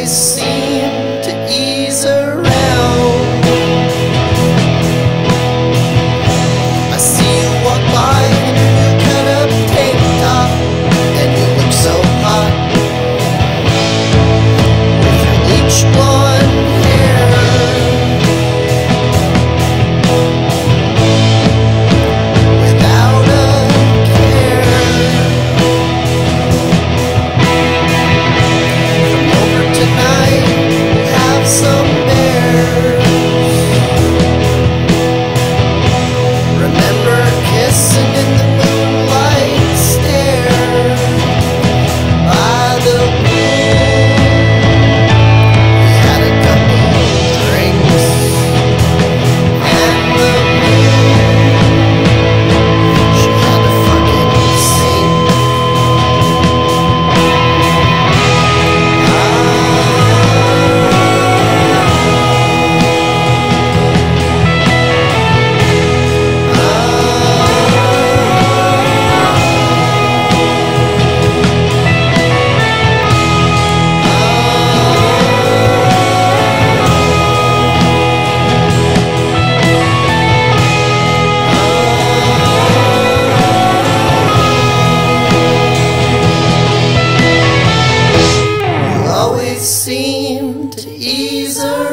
always always seem to ease around.